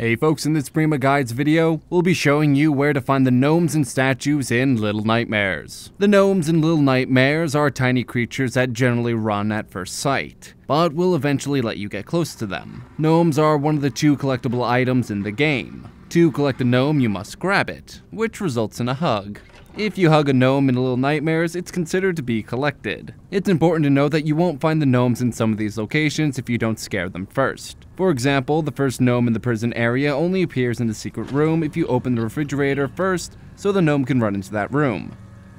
Hey folks, in this Prima Guides video, we'll be showing you where to find the gnomes and statues in Little Nightmares. The gnomes in Little Nightmares are tiny creatures that generally run at first sight, but will eventually let you get close to them. Gnomes are one of the two collectible items in the game. To collect a gnome, you must grab it, which results in a hug. If you hug a gnome in Little Nightmares, it's considered to be collected. It's important to know that you won't find the gnomes in some of these locations if you don't scare them first. For example, the first gnome in the prison area only appears in the secret room if you open the refrigerator first, so the gnome can run into that room.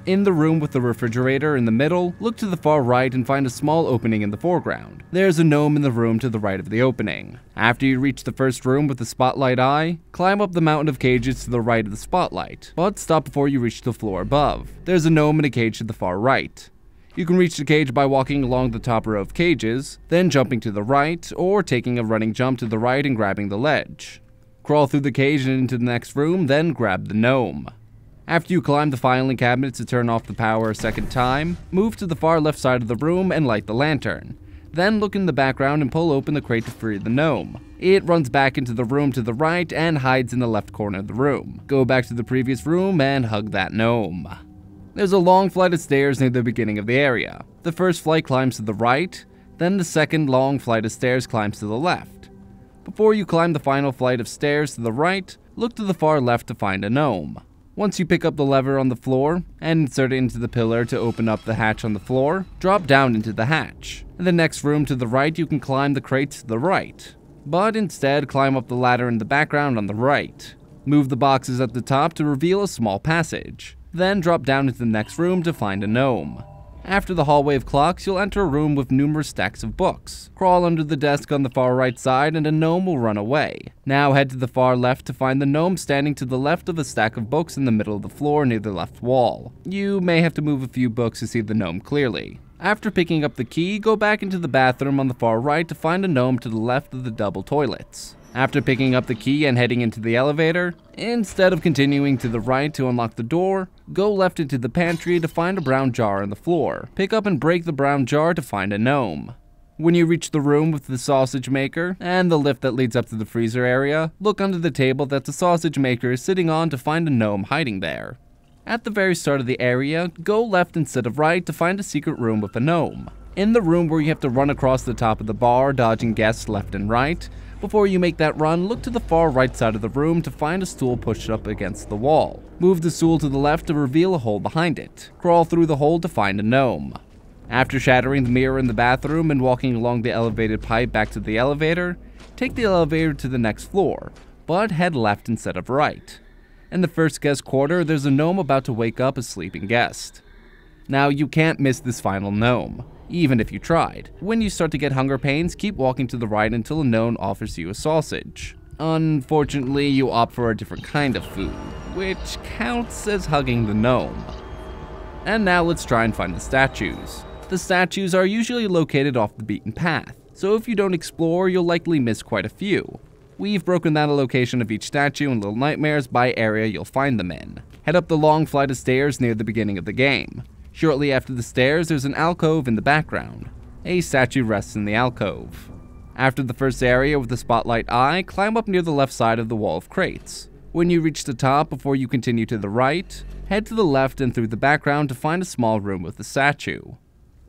In the room with the refrigerator in the middle, look to the far right and find a small opening in the foreground. There's a gnome in the room to the right of the opening. After you reach the first room with the spotlight eye, climb up the mountain of cages to the right of the spotlight, but stop before you reach the floor above. There's a gnome in a cage to the far right. You can reach the cage by walking along the top row of cages, then jumping to the right, or taking a running jump to the right and grabbing the ledge. Crawl through the cage and into the next room, then grab the gnome. After you climb the filing cabinet to turn off the power a second time, move to the far left side of the room and light the lantern. Then look in the background and pull open the crate to free the gnome. It runs back into the room to the right and hides in the left corner of the room. Go back to the previous room and hug that gnome. There's a long flight of stairs near the beginning of the area. The first flight climbs to the right, then the second long flight of stairs climbs to the left. Before you climb the final flight of stairs to the right, look to the far left to find a gnome. Once you pick up the lever on the floor and insert it into the pillar to open up the hatch on the floor, drop down into the hatch. In the next room to the right, you can climb the crates to the right, but instead climb up the ladder in the background on the right. Move the boxes at the top to reveal a small passage. Then drop down into the next room to find a gnome. After the hallway of clocks, you'll enter a room with numerous stacks of books. Crawl under the desk on the far right side and a gnome will run away. Now head to the far left to find the gnome standing to the left of a stack of books in the middle of the floor near the left wall. You may have to move a few books to see the gnome clearly. After picking up the key, go back into the bathroom on the far right to find a gnome to the left of the double toilets. After picking up the key and heading into the elevator, instead of continuing to the right to unlock the door, go left into the pantry to find a brown jar on the floor. Pick up and break the brown jar to find a gnome. When you reach the room with the sausage maker and the lift that leads up to the freezer area, look under the table that the sausage maker is sitting on to find a gnome hiding there. At the very start of the area, go left instead of right to find a secret room with a gnome. In the room where you have to run across the top of the bar, dodging guests left and right, before you make that run, look to the far right side of the room to find a stool pushed up against the wall. Move the stool to the left to reveal a hole behind it. Crawl through the hole to find a gnome. After shattering the mirror in the bathroom and walking along the elevated pipe back to the elevator, take the elevator to the next floor, but head left instead of right. In the first guest quarter, there's a gnome about to wake up a sleeping guest. Now, you can't miss this final gnome even if you tried. When you start to get hunger pains, keep walking to the right until a gnome offers you a sausage. Unfortunately, you opt for a different kind of food, which counts as hugging the gnome. And now let's try and find the statues. The statues are usually located off the beaten path, so if you don't explore, you'll likely miss quite a few. We've broken down the location of each statue in Little Nightmares by area you'll find them in. Head up the long flight of stairs near the beginning of the game. Shortly after the stairs, there's an alcove in the background. A statue rests in the alcove. After the first area with the spotlight eye, climb up near the left side of the wall of crates. When you reach the top before you continue to the right, head to the left and through the background to find a small room with the statue.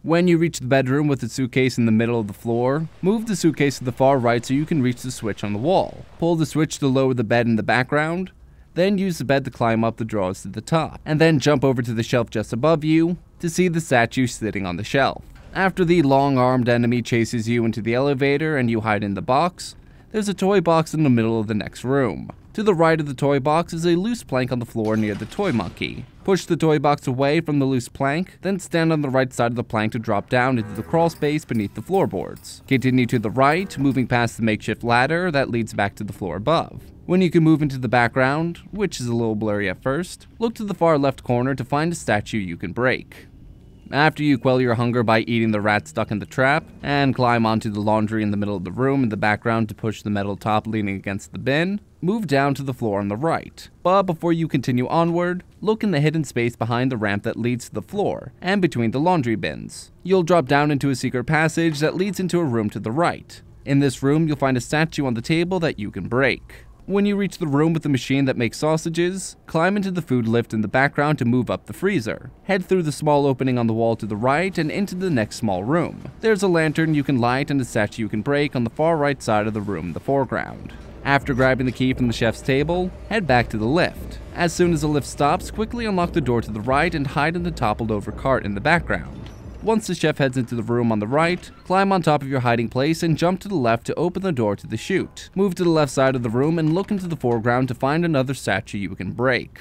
When you reach the bedroom with the suitcase in the middle of the floor, move the suitcase to the far right so you can reach the switch on the wall. Pull the switch to lower the bed in the background, then use the bed to climb up the drawers to the top, and then jump over to the shelf just above you to see the statue sitting on the shelf. After the long-armed enemy chases you into the elevator and you hide in the box, there's a toy box in the middle of the next room. To the right of the toy box is a loose plank on the floor near the toy monkey. Push the toy box away from the loose plank, then stand on the right side of the plank to drop down into the crawl space beneath the floorboards. Continue to the right, moving past the makeshift ladder that leads back to the floor above. When you can move into the background, which is a little blurry at first, look to the far left corner to find a statue you can break. After you quell your hunger by eating the rat stuck in the trap, and climb onto the laundry in the middle of the room in the background to push the metal top leaning against the bin, move down to the floor on the right. But before you continue onward, look in the hidden space behind the ramp that leads to the floor, and between the laundry bins. You'll drop down into a secret passage that leads into a room to the right. In this room, you'll find a statue on the table that you can break. When you reach the room with the machine that makes sausages, climb into the food lift in the background to move up the freezer. Head through the small opening on the wall to the right and into the next small room. There's a lantern you can light and a statue you can break on the far right side of the room in the foreground. After grabbing the key from the chef's table, head back to the lift. As soon as the lift stops, quickly unlock the door to the right and hide in the toppled over cart in the background. Once the chef heads into the room on the right, climb on top of your hiding place and jump to the left to open the door to the chute. Move to the left side of the room and look into the foreground to find another statue you can break.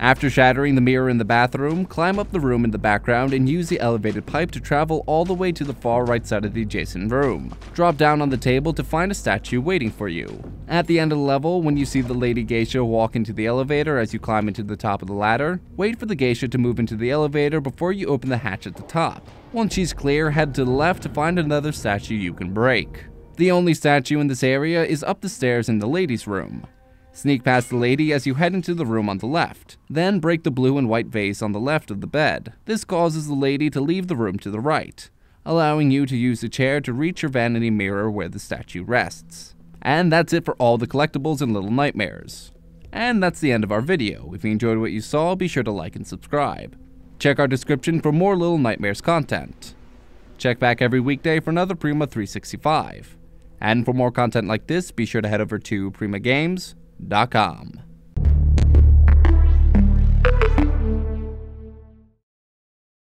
After shattering the mirror in the bathroom, climb up the room in the background and use the elevated pipe to travel all the way to the far right side of the adjacent room. Drop down on the table to find a statue waiting for you. At the end of the level, when you see the Lady Geisha walk into the elevator as you climb into the top of the ladder, wait for the Geisha to move into the elevator before you open the hatch at the top. Once she's clear, head to the left to find another statue you can break. The only statue in this area is up the stairs in the ladies' room. Sneak past the lady as you head into the room on the left. Then break the blue and white vase on the left of the bed. This causes the lady to leave the room to the right, allowing you to use the chair to reach your vanity mirror where the statue rests. And that's it for all the collectibles in Little Nightmares. And that's the end of our video. If you enjoyed what you saw, be sure to like and subscribe. Check our description for more Little Nightmares content. Check back every weekday for another Prima 365. And for more content like this, be sure to head over to Prima Games, com.